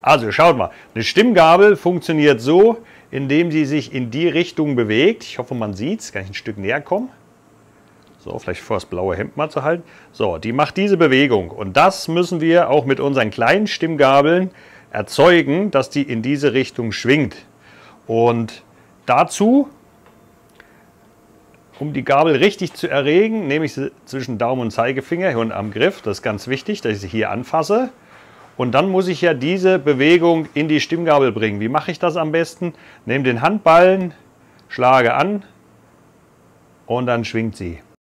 Also schaut mal, eine Stimmgabel funktioniert so, indem sie sich in die Richtung bewegt. Ich hoffe, man sieht es. Kann ich ein Stück näher kommen? So, vielleicht vor das blaue Hemd mal zu halten. So, die macht diese Bewegung. Und das müssen wir auch mit unseren kleinen Stimmgabeln erzeugen, dass die in diese Richtung schwingt. Und dazu, um die Gabel richtig zu erregen, nehme ich sie zwischen Daumen und Zeigefinger hier unten am Griff. Das ist ganz wichtig, dass ich sie hier anfasse. Und dann muss ich ja diese Bewegung in die Stimmgabel bringen. Wie mache ich das am besten? Nehme den Handballen, schlage an und dann schwingt sie.